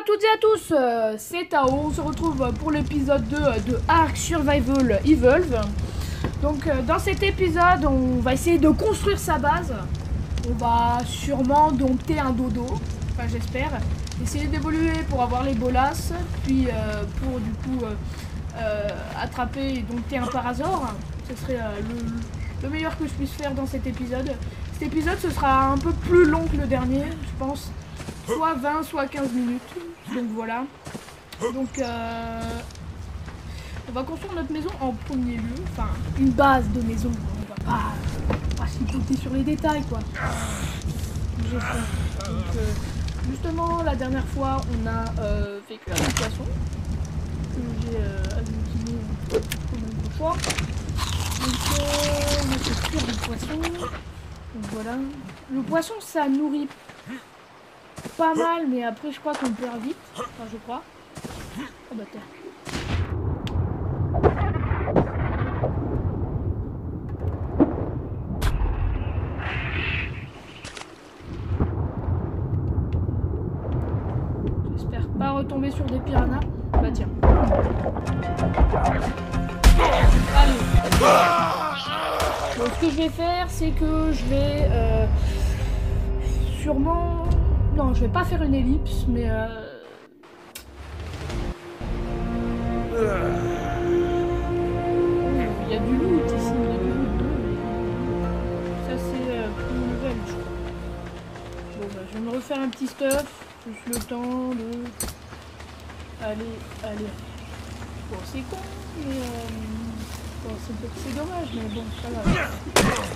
à toutes et à tous, euh, c'est Tao, on se retrouve pour l'épisode 2 de Ark Survival Evolve. Donc euh, dans cet épisode, on va essayer de construire sa base. On va sûrement dompter un dodo, enfin j'espère. Essayer d'évoluer pour avoir les bolas, puis euh, pour du coup attraper et dompter un parasaure. Ce serait le meilleur que je puisse faire dans cet épisode. Cet épisode ce sera un peu plus long que le dernier, je pense soit 20, soit 15 minutes. Donc voilà. Donc euh, on va construire notre maison en premier lieu. Enfin, une base de maison. On va pas, pas chipoter sur les détails quoi. Donc, euh, justement, la dernière fois, on a euh, fait cuire du poisson. Que j'ai agglutiné comme un choix. Donc on a fait cuire du poisson. Donc voilà. Le poisson, ça nourrit pas mal, mais après, je crois qu'on perd vite. Enfin, je crois. Oh bah terre. J'espère pas retomber sur des piranhas. Bah tiens. Allez. Donc ce que je vais faire, c'est que je vais euh, sûrement non, je vais pas faire une ellipse, mais... Euh... Il y a du loot ici, il y a du loot. Ça c'est euh, plus nouvelle, je crois. Bon bah je vais me refaire un petit stuff, juste le temps de... Allez, allez. Bon c'est con, mais... Euh... Bon c'est dommage, mais bon, ça va.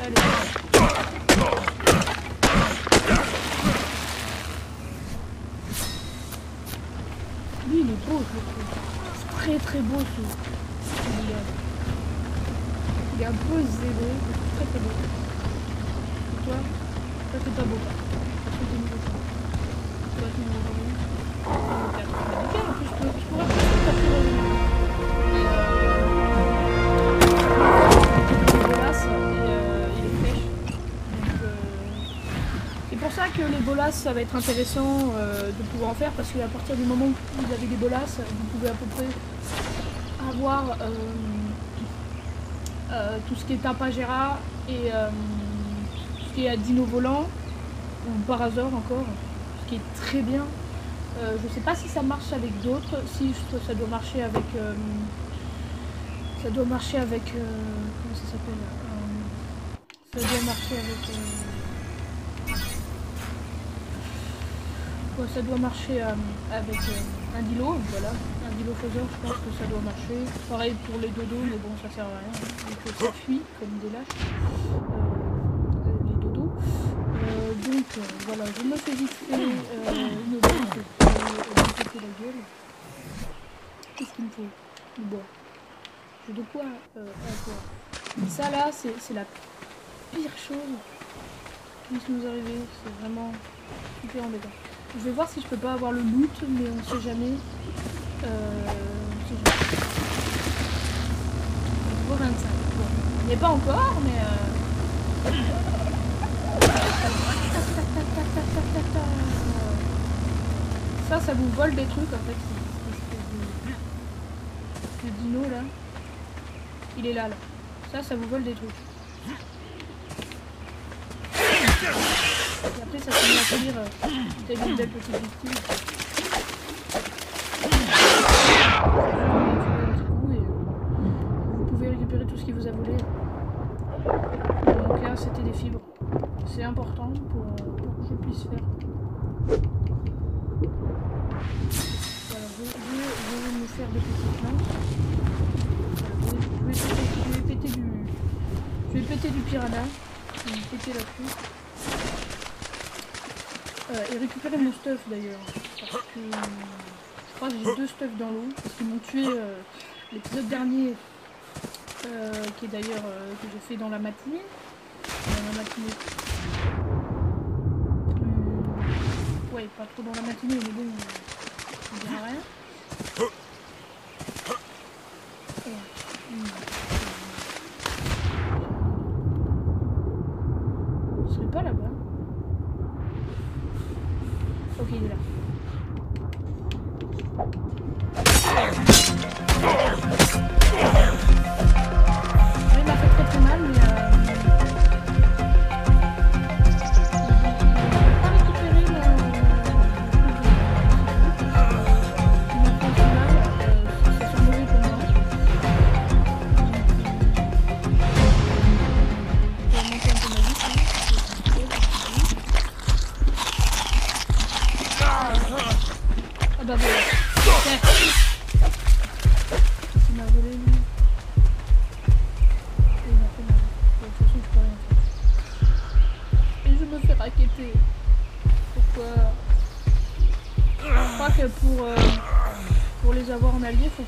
Allez. il est beau, je C'est très très beau ce. Il est, il est un peu zélé, très très beau. Toi? Toi c'est pas beau. Je, pourrais pas que les bolas, ça va être intéressant euh, de pouvoir en faire parce qu'à partir du moment où vous avez des bolas, vous pouvez à peu près avoir euh, euh, tout ce qui est tapagera et tout ce qui est à dino volant ou parazor encore, ce qui est très bien. je sais pas si ça marche avec d'autres, si ça doit marcher avec ça doit marcher avec comment ça s'appelle ça doit marcher avec ça doit marcher euh, avec euh, un dilo, voilà. Un dilo faiseur, je pense que ça doit marcher. Pareil pour les dodos, mais bon, ça sert à rien. Donc ça fuit comme des lâches. Euh, les dodos. donc voilà, je me fais vite une bombe pour me la gueule. Qu'est-ce qu'il me faut? Du bois. J'ai de quoi avoir. Ça là, c'est la pire chose qui puisse nous arriver. C'est vraiment super embêtant. Je vais voir si je peux pas avoir le loot, mais on sait jamais. Euh, on 25. Bon. Il n'est pas encore, mais... Euh... Ça, ça vous vole des trucs en fait. Le dino là. Il est là là. Ça, ça vous vole des trucs. Et ça finit à cuire euh, telle une belle petite victime. Vous pouvez récupérer tout ce qui vous a volé. Donc là, c'était des fibres. C'est important pour, pour, que je puisse faire. Voilà, je, je, vais me faire des petites plantes. je, vais, péter, du. Je vais péter du piranha. Je vais péter la pluie. Euh, et récupérer mon stuff d'ailleurs. Parce que je crois que j'ai deux stuffs dans l'eau. Parce qu'ils m'ont tué euh, l'épisode dernier. Euh, qui est d'ailleurs que j'ai fait dans la matinée. Dans la matinée. Ouais, pas trop dans la matinée, mais bon, on dira rien. Je serais pas là-bas. Ok,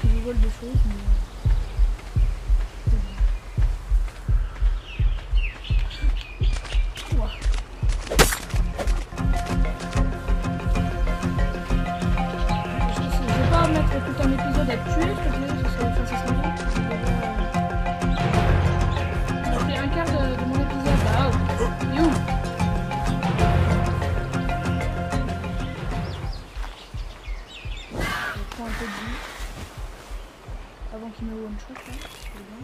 qu'ils vous volent des choses. Mais... Ouah. Je je vais pas mettre tout un épisode à tuer, s'il te ce serait, serait Qu'il me one shot là, c'est bien.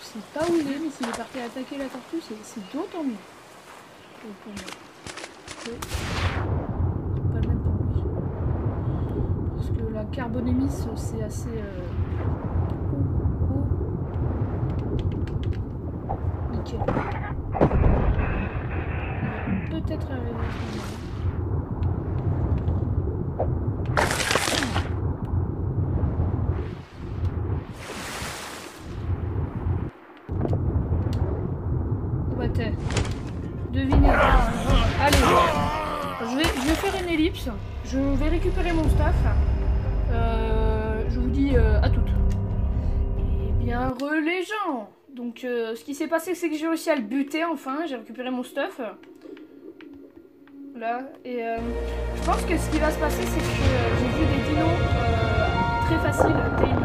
Je sais pas où il est, mais s'il est parti attaquer la tortue, c'est d'autant mieux. Et pour moi. C'est pas le même pour lui. Carbonémie, c'est assez. euh. Nickel. Peut-être arriver à. Devinez. Allez. Je vais, je vais faire une ellipse. Je vais récupérer mon staff. Les gens. Donc, euh, ce qui s'est passé, c'est que j'ai réussi à le buter enfin. J'ai récupéré mon stuff. Là. Et euh, je pense que ce qui va se passer, c'est que euh, j'ai vu des dinos très faciles. Tame,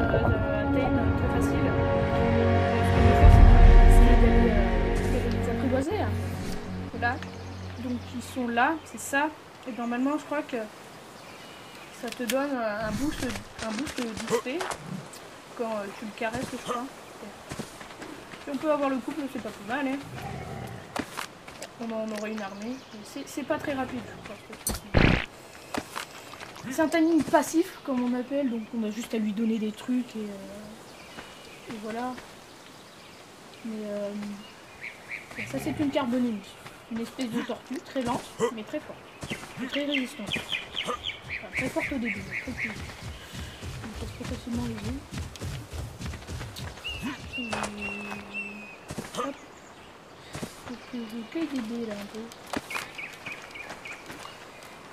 très facile. Les hein. Là. Donc ils sont là, c'est ça. Et normalement, je crois que ça te donne un boost, un boost d'XP quand euh, tu le caresses, je crois. Si on peut avoir le couple, c'est pas plus mal. Hein. On en aurait une armée. C'est pas très rapide, je. C'est un timing passif, comme on appelle, donc on a juste à lui donner des trucs et, euh, voilà. Mais euh, ça, c'est une carbonémie. Une espèce de tortue, très lente, mais très forte. Très résistante. Très forte au début, très puissante. Donc, facilement les yeux. Et... Hop. Faut que je baies là un peu.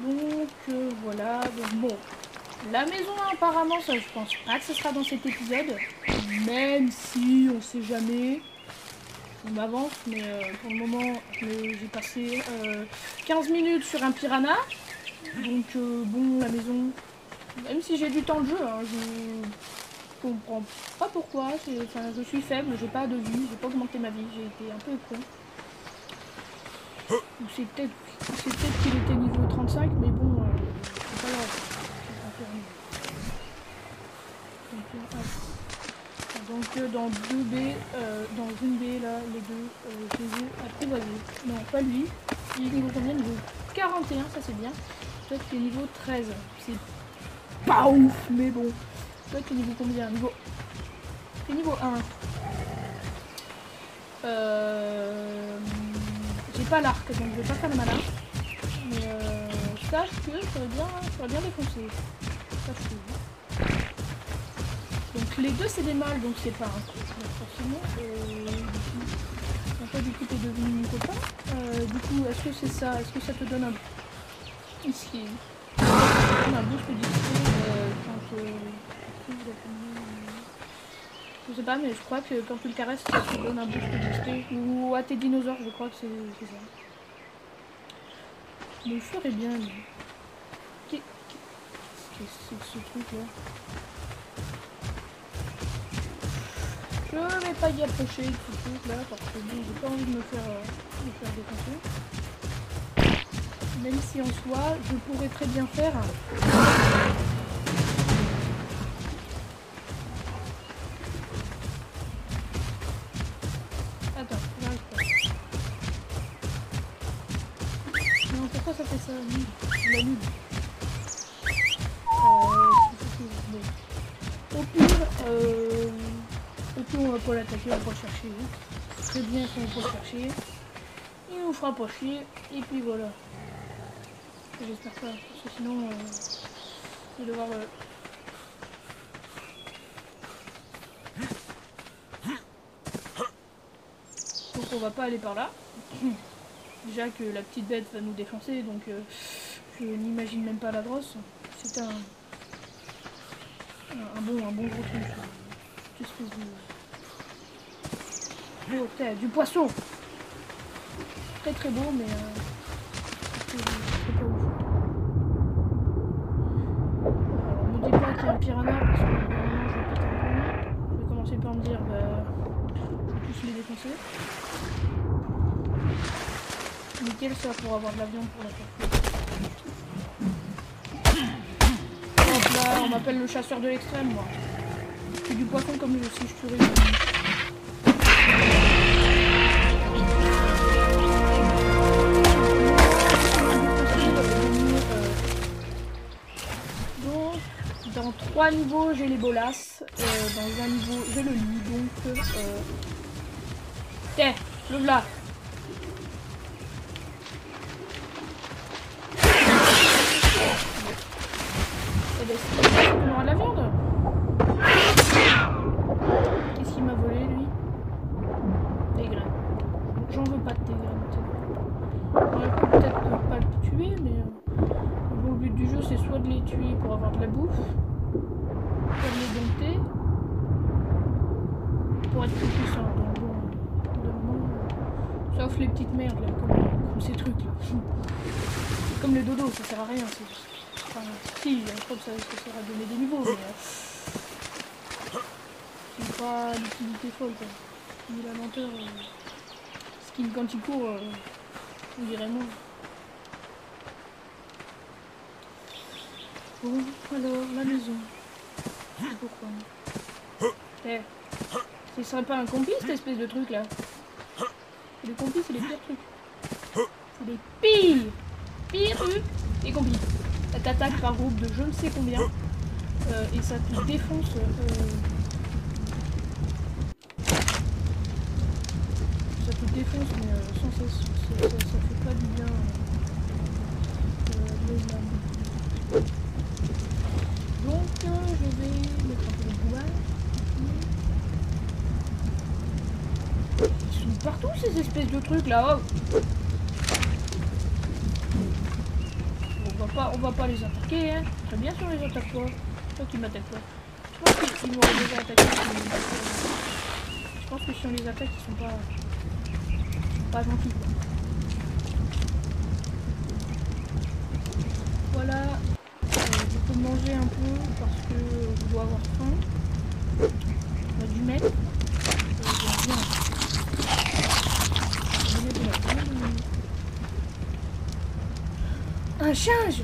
Donc euh, voilà, bon. La maison apparemment, ça je pense pas que ce sera dans cet épisode. Même si on sait jamais. On m'avance, mais euh, pour le moment euh, j'ai passé euh, 15 minutes sur un piranha. Donc euh, bon, la maison. Même si j'ai du temps de jeu, hein, je comprends pas pourquoi. je suis faible, j'ai pas de vie, j'ai pas augmenté ma vie, j'ai été un peu con. Ou c'est peut-être peut-être qu'il était niveau 35, mais bon, euh, c'est pas grave. Donc, euh, euh, dans deux B, euh, dans une B là, les deux, euh, les ai apprivoisés. Non, pas lui. Il est niveau combien? Niveau 41, ça c'est bien. Toi tu es niveau 13. C'est pas ouf, mais bon. Toi tu es niveau combien? Niveau. Es niveau 1. Euh... Pas l'arc, donc je vais pas faire le malin. Mais euh, sache que va bien, bien que. Donc les deux c'est des mâles, donc c'est pas un donc forcément. Euh, du coup, coup t'es devenu mon copain. Euh, du coup, est-ce que c'est ça Est-ce que ça te donne un. Ici? Un boost d'XP euh, quand. Euh, je sais pas, mais je crois que quand tu le caresses, ça te donne un boost d'XP. Ou à tes dinosaures, je crois que c'est ça. me le ferait bien, lui. Qu'est- Qu'est-ce que c'est ce truc là? Je vais pas y approcher de ce truc là parce que j'ai pas envie de me faire, euh, faire. Même si en soi, je pourrais très bien faire. L'attaquer, on le chercher. C'est très bien qu'on le chercher. Il nous fera pas chier, et puis voilà. J'espère pas, parce que sinon, euh, je vais devoir... euh, Donc on va pas aller par là. Déjà que la petite bête va nous défoncer, donc euh, je n'imagine même pas la grosse. C'est un, un, un bon, un bon gros truc. de... Oh, t'as du poisson Très très beau, mais... Euh, c'est pas ouf. Alors, me dis pas qu'il y a un piranha, parce que normalement je vais péter un plomb. Je vais commencer par me dire, bah... Je vais tous les défoncer. Nickel ça pour avoir de la viande pour la cuire. Hop là, on m'appelle le chasseur de l'extrême moi. Je fais du poisson comme je si je tuerais trois niveaux, j'ai les bolasses. Euh, dans un niveau, j'ai le lit. Donc, euh... Tiens, le là. Eh ben, c'est de la viande. Qu'est-ce qu'il m'a volé, lui? Des graines. J'en veux pas de tes graines. On aurait peut-être pas le tuer, mais euh, le but du jeu, c'est soit de les tuer pour avoir de la bouffe, de les dompter pour être plus puissant. Moment, euh, sauf les petites merdes, là, comme, ces trucs-là. Comme le dodo, ça sert à rien. Enfin, si, je crois que ça, ça sert à donner des niveaux, mais... Euh, c'est pas l'utilité folle, quoi. Ni la lenteur... Euh, skin quand il court, euh, on dirait moins. Bon, alors, la maison. Pourquoi Eh, ce serait pas un compi, cette espèce de truc, là Les compis, c'est les pires trucs. C'est les pires Pire trucs et compis. Ça t'attaque par groupe de je ne sais combien. euh, et ça te défonce. euh, ça te défonce, mais euh, sans cesse. Ça, ça, fait pas du bien. euh, âmes. Donc, euh, je vais mettre un peu de bois. Ils sont partout ces espèces de trucs là. On va pas, on va pas les attaquer, hein. Très bien si on les attaque pas. Toi qui m'attaques pas. Je pense qu'ils attaquait. Je pense que si on les attaque, ils sont pas, pas gentils. Voilà. Euh, je peux manger un peu parce que je dois avoir faim. On a du mettre. Euh. J'aime bien, j'aime bien. Un singe.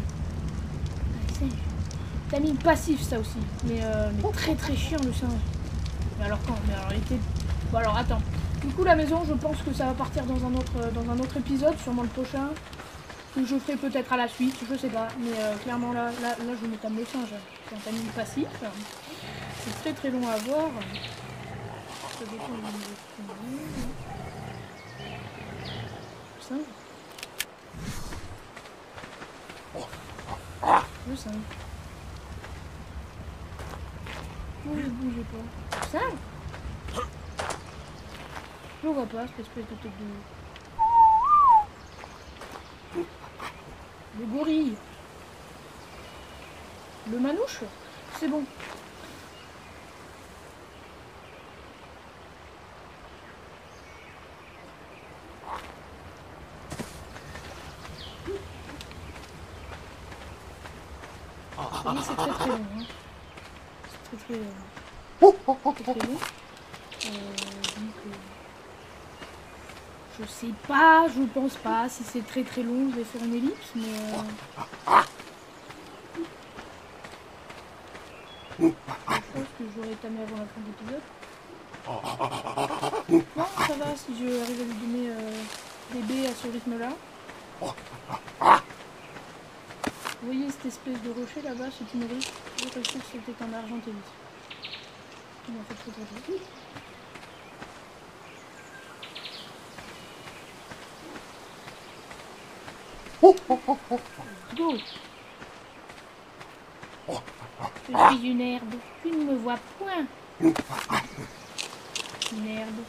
T'as mis passif ça aussi. Mais, euh, très très chiant le singe. Mais alors quand? Mais alors il était... Bon alors attends. Du coup la maison je pense que ça va partir dans un autre, dans un autre épisode, sûrement le prochain. Que je ferai peut-être à la suite, je sais pas. Mais euh, clairement là, là, là je me le singe. C'est un timing passif. C'est très très long à voir. Ça singe Le singe. Non, ne bougez pas. Ça Je vois pas cette espèce de tête de... Le gorille. Le manouche C'est bon. Oui, c'est très très long. C'est très très, long. Je sais pas, je pense pas. Si c'est très très long, je vais faire une ellipse, mais. Euh... Je pense que j'aurais tamé avant la fin de l'épisode. Non, ça va si je arrive à lui donner euh, des baies à ce rythme-là? Vous voyez cette espèce de rocher là-bas, ce Tinori J'ai cru que c'était un argentélis. Il m'a fait trop trop Go Je suis une herbe, tu ne me vois point. Une herbe.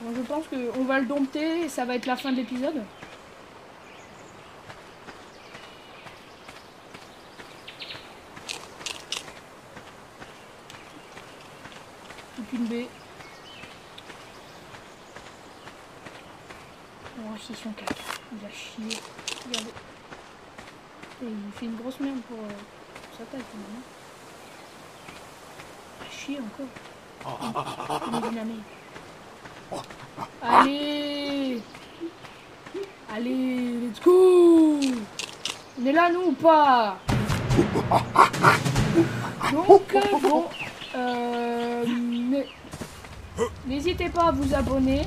Bon, je pense qu'on va le dompter et ça va être la fin de l'épisode. Baie. Oh, c'est son caca. Il a chié. Regardez. Et il fait une grosse merde pour, euh, sa taille même. hein. Il a chié encore. Comme une dynamite. Allez Allez, let's go On est là, nous, ou pas? Donc, euh, bon... euh, N'hésitez pas à vous abonner,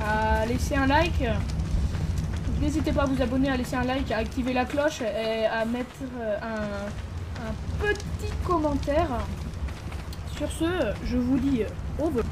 à laisser un like. N'hésitez pas à vous abonner, à laisser un like, à activer la cloche et à mettre euh, un, un petit commentaire. Sur ce, je vous dis au revoir.